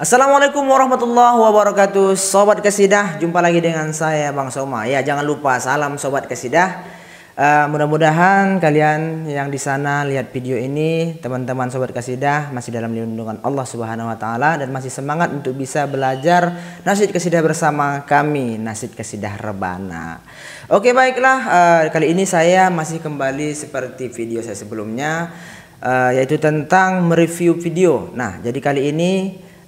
Assalamualaikum warahmatullahi wabarakatuh. Sobat Kesidah Jumpa lagi dengan saya Bang Soma. Ya jangan lupa salam Sobat Kesidah. Uh, Mudah-mudahan kalian yang di sana lihat video ini Teman-teman Sobat Kesidah Masih dalam lindungan Allah Subhanahu Wa Taala Dan masih semangat untuk bisa belajar Nasid Kesidah bersama kami Nasid Kesidah Rebana. Oke baiklah. Uh, Kali ini saya masih kembali seperti video saya sebelumnya uh, Yaitu tentang mereview video. Nah jadi kali ini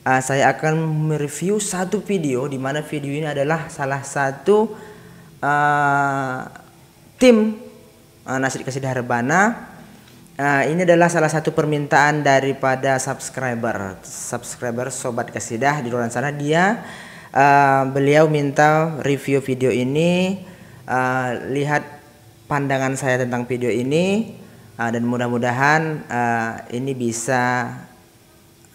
uh, saya akan mereview satu video di mana video ini adalah salah satu uh, tim uh, Nasri Kesidah Rebana. Uh, ini adalah salah satu permintaan daripada subscriber, subscriber Sobat Kesidah di luar sana. Dia uh, beliau minta review video ini, uh, lihat pandangan saya tentang video ini. Uh, dan mudah-mudahan uh, ini bisa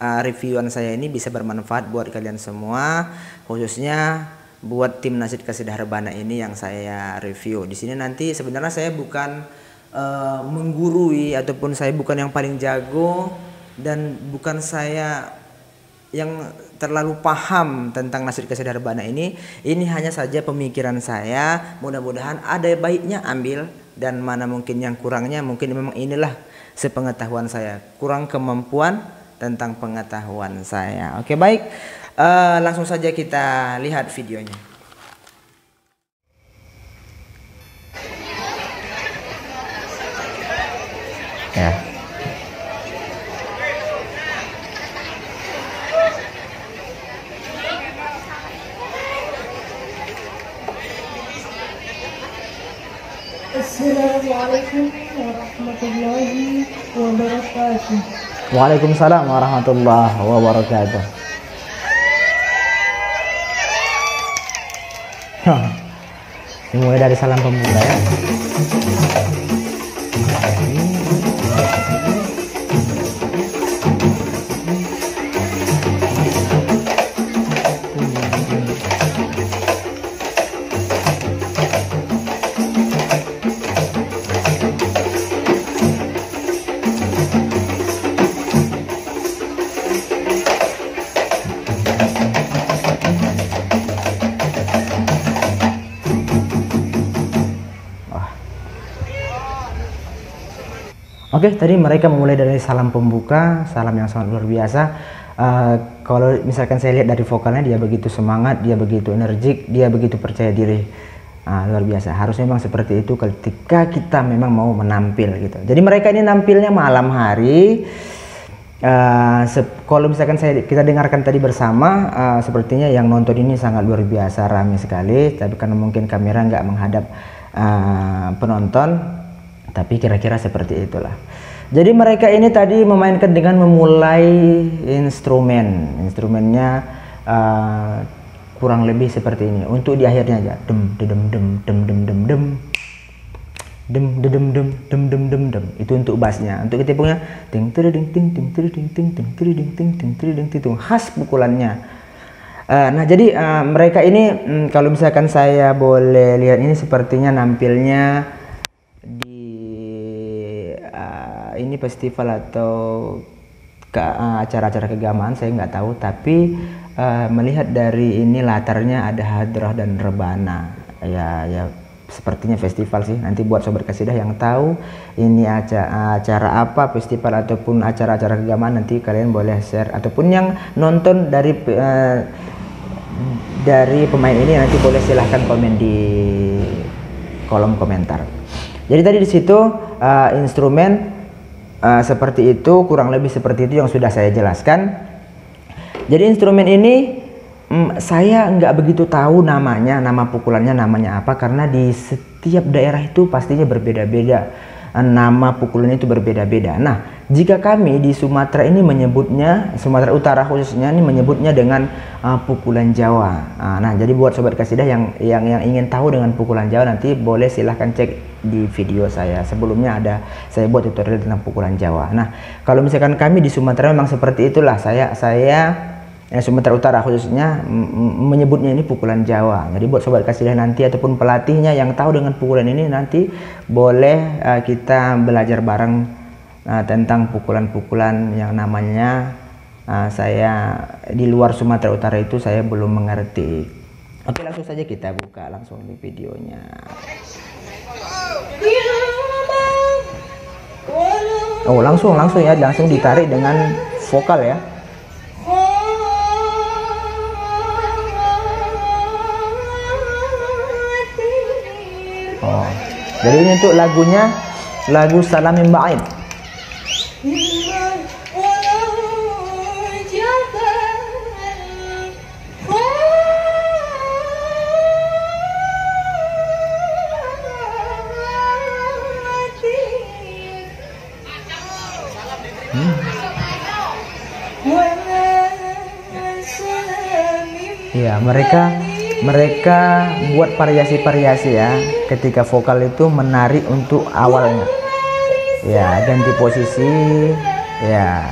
uh, reviewan saya ini bisa bermanfaat buat kalian semua khususnya buat tim Nasid Kasidah Rebana ini yang saya review. Di sini nanti sebenarnya saya bukan uh, menggurui ataupun saya bukan yang paling jago dan bukan saya yang terlalu paham tentang Nasid Kasidah Rebana ini. Ini hanya saja pemikiran saya. Mudah-mudahan ada baiknya ambil dan mana mungkin yang kurangnya mungkin memang inilah sepengetahuan saya. Kurang kemampuan tentang pengetahuan saya. Oke baik, uh, langsung saja kita lihat videonya. Ya. Assalamualaikum warahmatullahi wabarakatuh. Waalaikumsalam warahmatullahi wabarakatuh. Dimulai dari salam pembuka ya. Oke, okay, tadi mereka memulai dari salam pembuka, salam yang sangat luar biasa. Uh, kalau misalkan saya lihat dari vokalnya, dia begitu semangat, dia begitu energik, dia begitu percaya diri. Uh, luar biasa. Harus memang seperti itu ketika kita memang mau menampil gitu. Jadi mereka ini nampilnya malam hari. Uh, kalau misalkan saya kita dengarkan tadi bersama, uh, sepertinya yang nonton ini sangat luar biasa, ramai sekali. Tapi karena mungkin kamera nggak menghadap uh, penonton, tapi kira-kira seperti itulah. Jadi mereka ini tadi memainkan dengan memulai instrumen. Instrumennya uh, kurang lebih seperti ini. Untuk di akhirnya aja. Dem dem dem dem dem dem dem. Dem dem dem dem dem dem dem dem. Itu untuk bassnya. Untuk ketipungnya ting ting ting ting ting ting ting ting ting ting ting ting ting. Khas pukulannya. Uh, nah jadi uh, mereka ini um, kalau misalkan saya boleh lihat ini sepertinya nampilnya ini festival atau ke eh, acara-acara keagamaan saya nggak tahu. Tapi uh, melihat dari ini latarnya ada hadrah dan rebana. Ya ya sepertinya festival sih. Nanti buat sobat kasidah yang tahu ini acara, acara apa festival ataupun acara-acara keagamaan nanti kalian boleh share. Ataupun yang nonton dari uh, dari pemain ini nanti boleh silahkan komen di kolom komentar. Jadi tadi di situ uh, instrumen uh, seperti itu kurang lebih seperti itu yang sudah saya jelaskan jadi instrumen ini mm, saya nggak begitu tahu namanya nama pukulannya namanya apa karena di setiap daerah itu pastinya berbeda-beda nama pukulan itu berbeda-beda. Nah, jika kami di Sumatera ini menyebutnya Sumatera Utara khususnya ini menyebutnya dengan uh, pukulan Jawa. Uh, nah, jadi buat sobat kasidah yang yang yang ingin tahu dengan pukulan Jawa nanti boleh silahkan cek di video saya. Sebelumnya ada saya buat tutorial tentang pukulan Jawa. Nah, kalau misalkan kami di Sumatera memang seperti itulah. Saya saya ya, Sumatera Utara khususnya menyebutnya ini pukulan Jawa. Jadi buat sobat kasih nanti ataupun pelatihnya yang tahu dengan pukulan ini nanti boleh uh, kita belajar bareng uh, tentang pukulan-pukulan yang namanya uh, saya di luar Sumatera Utara itu saya belum mengerti. Oke langsung saja kita buka langsung di videonya. Oh langsung langsung ya langsung ditarik dengan vokal ya. Oh jadi ini untuk lagunya lagu Salam Ba'id. Ya, mereka mereka buat variasi-variasi ya ketika vokal itu menarik untuk awalnya. Ya, ganti posisi. Ya.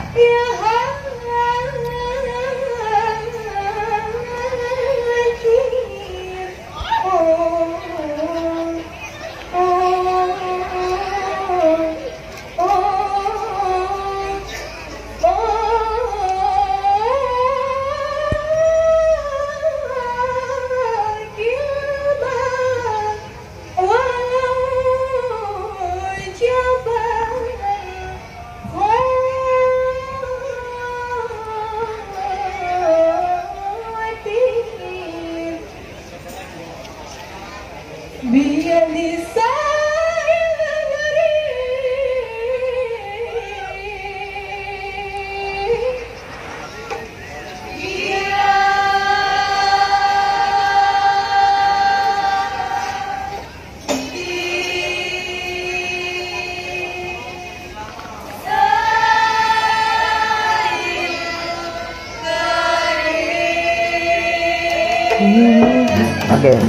Oke. Okay.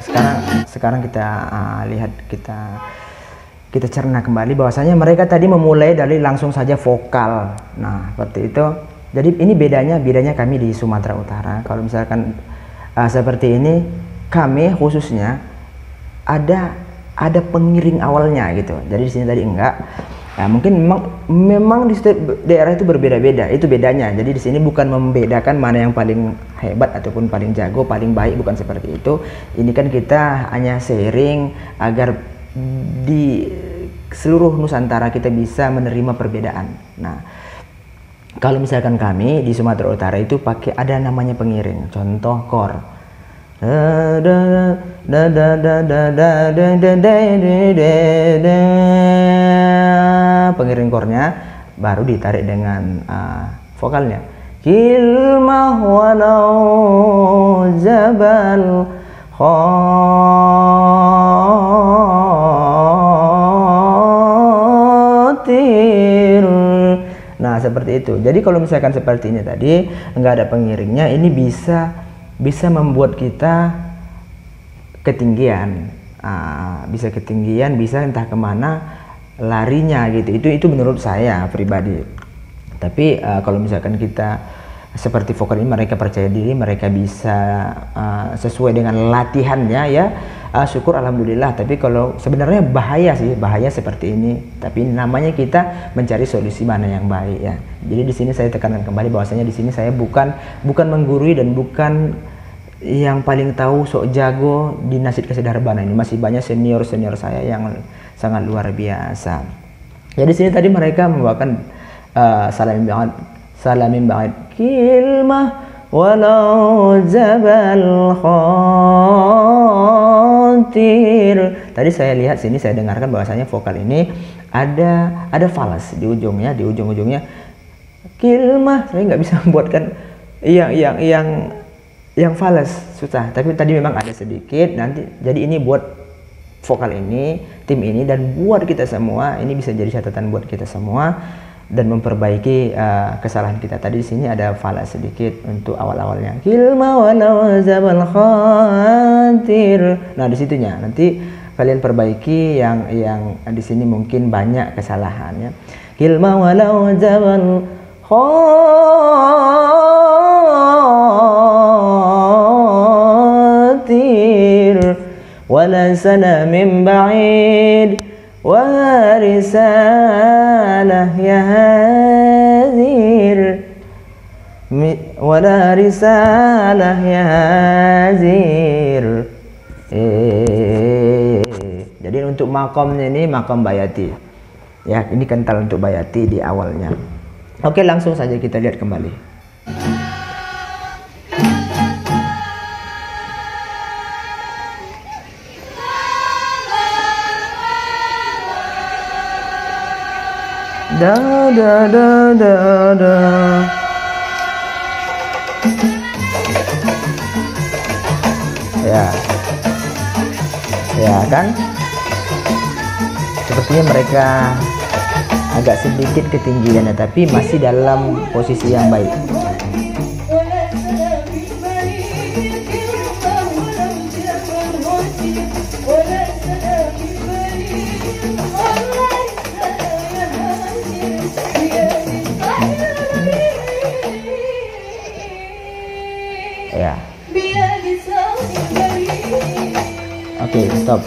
Sekarang sekarang kita uh, lihat kita kita cerna kembali bahwasanya mereka tadi memulai dari langsung saja vokal. Nah, seperti itu. Jadi ini bedanya bedanya kami di Sumatera Utara. Kalau misalkan uh, seperti ini kami khususnya ada ada pengiring awalnya gitu. Jadi di sini tadi enggak Nah, mungkin memang memang di setiap daerah itu berbeda-beda. Itu bedanya. Jadi di sini bukan membedakan mana yang paling hebat ataupun paling jago, paling baik bukan seperti itu. Ini kan kita hanya sharing agar di seluruh Nusantara kita bisa menerima perbedaan. Nah, kalau misalkan kami di Sumatera Utara itu pakai ada namanya pengiring. Contoh kor. Da da da da da da da da da da pengiring kornya baru ditarik dengan uh, vokalnya. Kilmah walau jabal khatir nah seperti itu. Jadi kalau misalkan seperti ini tadi nggak ada pengiringnya ini bisa bisa membuat kita ketinggian. Uh, bisa ketinggian bisa entah ke mana larinya gitu. Itu itu menurut saya pribadi. Tapi uh, kalau misalkan kita seperti vokal ini mereka percaya diri mereka bisa uh, sesuai dengan latihannya ya uh, syukur alhamdulillah. Tapi kalau sebenarnya bahaya sih bahaya seperti ini. Tapi namanya kita mencari solusi mana yang baik ya. Jadi di sini saya tekankan kembali bahwasanya di sini saya bukan bukan menggurui dan bukan yang paling tahu sok jago di nasid kesedarbana ini masih banyak senior senior saya yang sangat luar biasa. Ya di sini tadi mereka membawakan uh, salamin banget, salamin banget kilmah walau jabal khatir. Tadi saya lihat sini saya dengarkan bahwasanya vokal ini ada ada falas di ujungnya, di ujung-ujungnya kilmah. Saya nggak bisa membuatkan yang yang yang yang falas susah. Tapi tadi memang ada sedikit nanti. Jadi ini buat vokal ini, tim ini dan buat kita semua ini bisa jadi catatan buat kita semua dan memperbaiki uh, kesalahan kita. Tadi di sini ada fala sedikit untuk awal-awalnya. Kilma walau zabal khatir. Nah, di situnya nanti kalian perbaiki yang yang di sini mungkin banyak kesalahannya. Kilma walau khatir ولسنا من بعيد ورسالة يا هذير Mi- wala risalah yazir eh jadi untuk makomnya ini makom bayati ya ini kental untuk bayati di awalnya oke langsung saja kita lihat kembali Da da da da da. Ya. Ya kan? Sepertinya mereka agak sedikit ketinggiannya tapi masih dalam posisi yang baik oke stop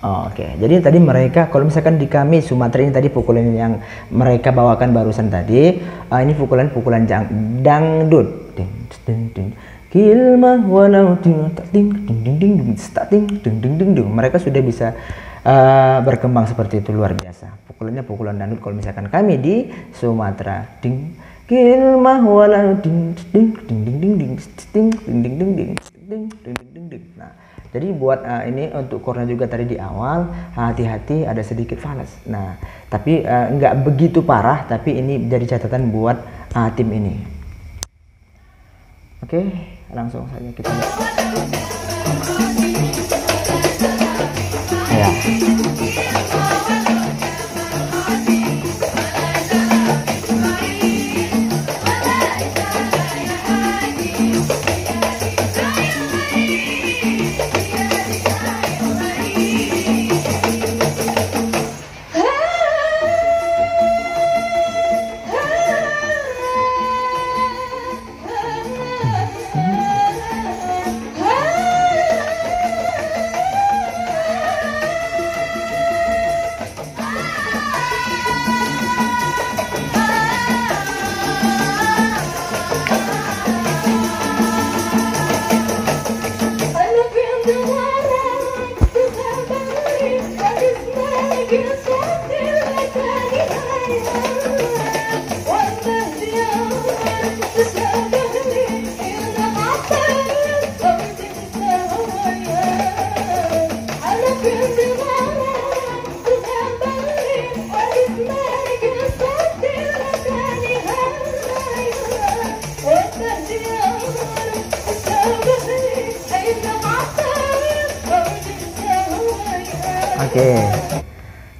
Oh, Oke, jadi tadi mereka kalau misalkan di kami Sumatera ini tadi pukulan yang mereka bawakan barusan tadi, ah, ini pukulan-pukulan dangdut. Ding, ding, ding. Kilmah walau ding ding ding ding ting ding ding ding ding. Mereka sudah bisa ah, berkembang seperti itu luar biasa. Pukulannya pukulan dangdut kalau misalkan kami di Sumatera. Ding kilmah walau ding ding ding ding ding ding ding ding ding ding ding ding ding ding ding. Nah, jadi buat uh, ini untuk kornya juga tadi di awal hati-hati ada sedikit falas. Nah, tapi uh, nggak begitu parah, tapi ini jadi catatan buat uh, tim ini. Oke, langsung saja kita lihat. Ya.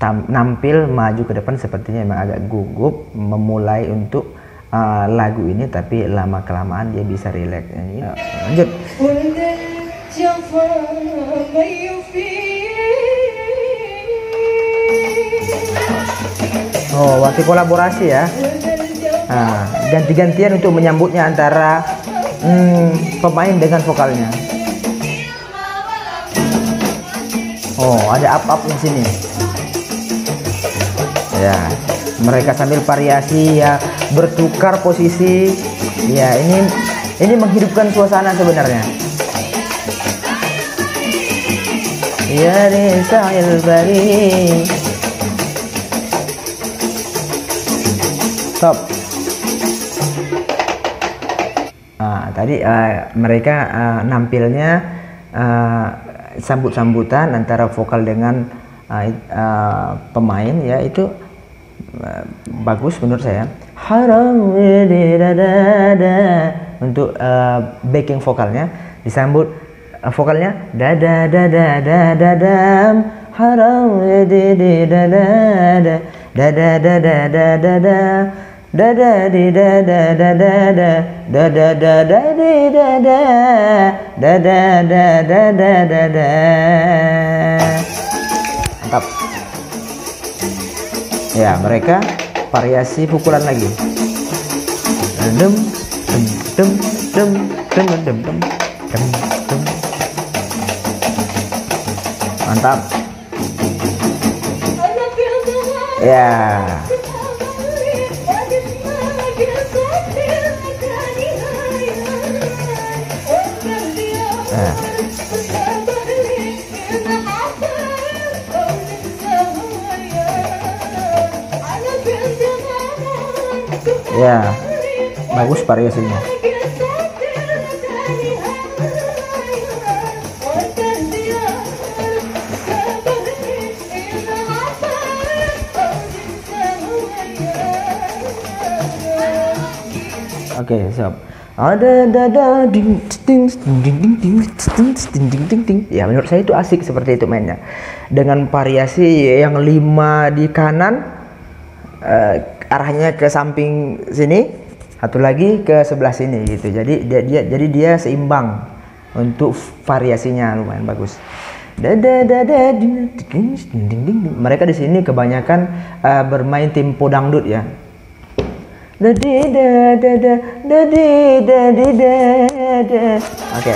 tam, nampil maju ke depan sepertinya memang agak gugup memulai untuk uh, lagu ini tapi lama kelamaan dia bisa rileks. Nah, uh, lanjut. Oh waktu kolaborasi ya. Nah, ganti-gantian untuk menyambutnya antara hmm, pemain dengan vokalnya. Oh ada up-up di sini. Ya, mereka sambil variasi ya, bertukar posisi. Ya, ini ini menghidupkan suasana sebenarnya. Ya risa'il bari. Stop. Ah, tadi ah, mereka ah, nampilnya ah, sambut-sambutan antara vokal dengan it- ah, pemain ya itu bagus menurut saya. Haram untuk ah, backing vokalnya disambut ah, vokalnya da da da da da da haram da da di di da da da da da da da ya mereka variasi pukulan lagi. Dem dem dem dem dem dem dem dem dem mantap. Ya. Nah. Ya bagus variasinya oke siap ada ada ada ding ding ding ding ding ding ding ding ding ya menurut saya itu asik seperti itu mainnya dengan variasi yang lima di kanan eh, arahnya ke samping sini satu lagi ke sebelah sini gitu jadi dia, dia jadi dia seimbang untuk variasinya lumayan bagus. Mereka di sini kebanyakan eh, bermain tempo dangdut ya. Oke.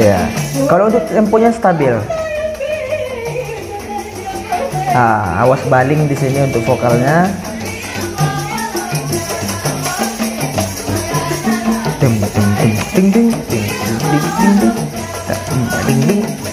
Ya. Kalau untuk temponya stabil. Ah, awas baling di sini untuk vokalnya. Ding ding ding ding ding ding ding ding ding ding ding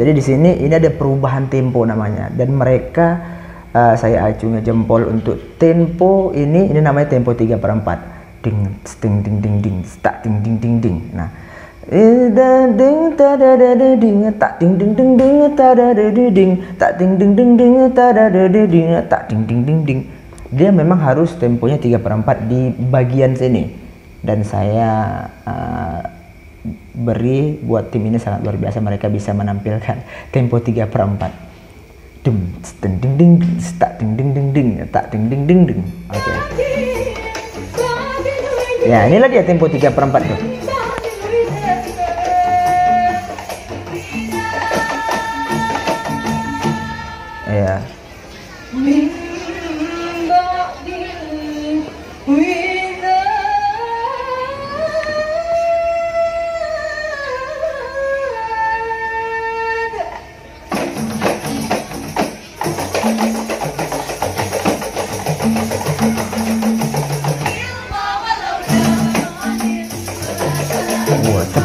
Jadi di sini ini ada perubahan tempo namanya dan mereka eh, saya acungi jempol untuk tempo ini ini namanya tempo 3 per 4. Ding ding ding ding ding tak ding ding ding ding. Nah, ding ta ding tak ding ding ding ding ta ding tak ding ding ding ding ta ding tak ding ding ding ding. Dia memang harus temponya 3 per 4 di bagian sini dan saya eh, beri buat tim ini sangat luar biasa. Mereka bisa menampilkan tempo 3 per 4 dum ding ding ding tak ding ding ding ding tak ding ding ding ding. Oke. Ya inilah dia tempo 3 per 4 tuh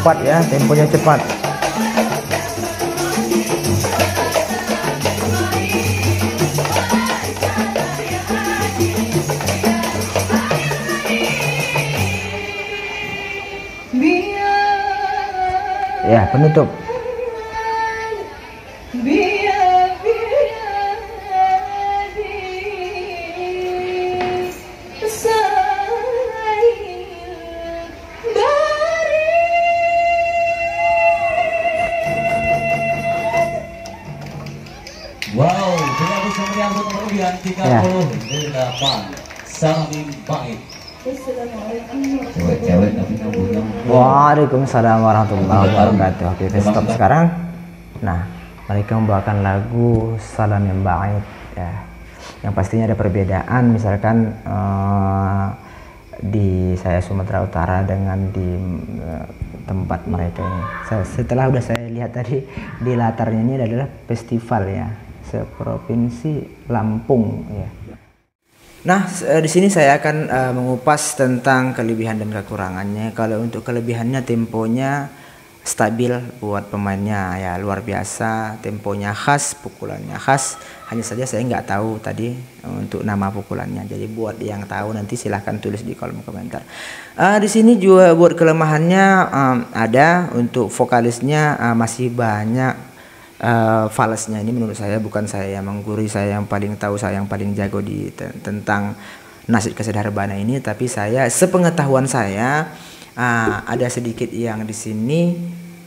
cepat ya temponya cepat. Ya penutup Waalaikumsalam warahmatullahi wabarakatuh. Oke, stop sekarang. Nah, mereka membawakan lagu Salam yang Baik ya. Yang pastinya ada perbedaan misalkan eh, di saya Sumatera Utara dengan di eh, tempat mereka ini. Setelah udah saya lihat tadi di latarnya ini adalah festival ya, seprovinsi Lampung ya. Nah, eh, di sini saya akan eh, mengupas tentang kelebihan dan kekurangannya. Kalau untuk kelebihannya temponya stabil buat pemainnya ya luar biasa, temponya khas, pukulannya khas. Hanya saja saya nggak tahu tadi eh, untuk nama pukulannya. Jadi buat yang tahu nanti silahkan tulis di kolom komentar. Eh, di sini juga buat kelemahannya em, ada untuk vokalisnya eh, masih banyak uh, falesnya ini menurut saya bukan saya yang menggurui saya yang paling tahu saya yang paling jago di te- tentang nasib kesederhana ini tapi saya sepengetahuan saya uh, ada sedikit yang di sini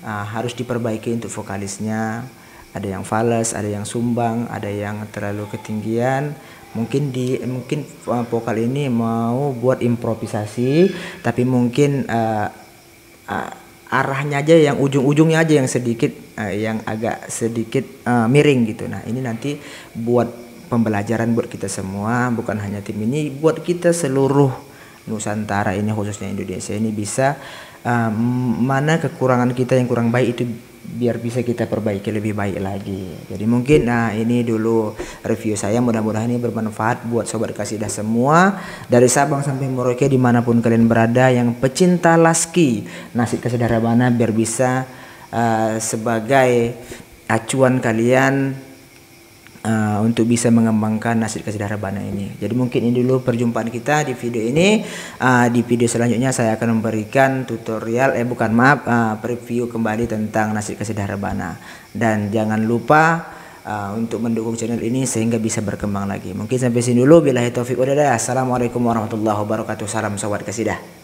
uh, harus diperbaiki untuk vokalisnya. Ada yang fales ada yang sumbang ada yang terlalu ketinggian. Mungkin di mungkin vokal ini mau buat improvisasi tapi mungkin uh, uh, arahnya aja yang ujung-ujungnya aja yang sedikit uh, yang agak sedikit uh, miring gitu. Nah, ini nanti buat pembelajaran buat kita semua, bukan hanya tim ini, buat kita seluruh Nusantara ini khususnya Indonesia ini bisa uh, mana kekurangan kita yang kurang baik itu biar bisa kita perbaiki lebih baik lagi. Jadi mungkin nah ini dulu review saya mudah-mudahan ini bermanfaat buat sobat kasidah semua dari Sabang sampai Merauke di mana pun kalian berada yang pecinta laski nasib kesederhana biar bisa uh, sebagai acuan kalian uh, untuk bisa mengembangkan nasib kesederhana ini. Jadi mungkin ini dulu perjumpaan kita di video ini. Uh, di video selanjutnya saya akan memberikan tutorial eh bukan maaf uh, preview kembali tentang nasib kesederhana dan jangan lupa uh, untuk mendukung channel ini sehingga bisa berkembang lagi. Mungkin sampai sini dulu. Bila taufik. Assalamualaikum warahmatullahi wabarakatuh. Salam sobat kasidah.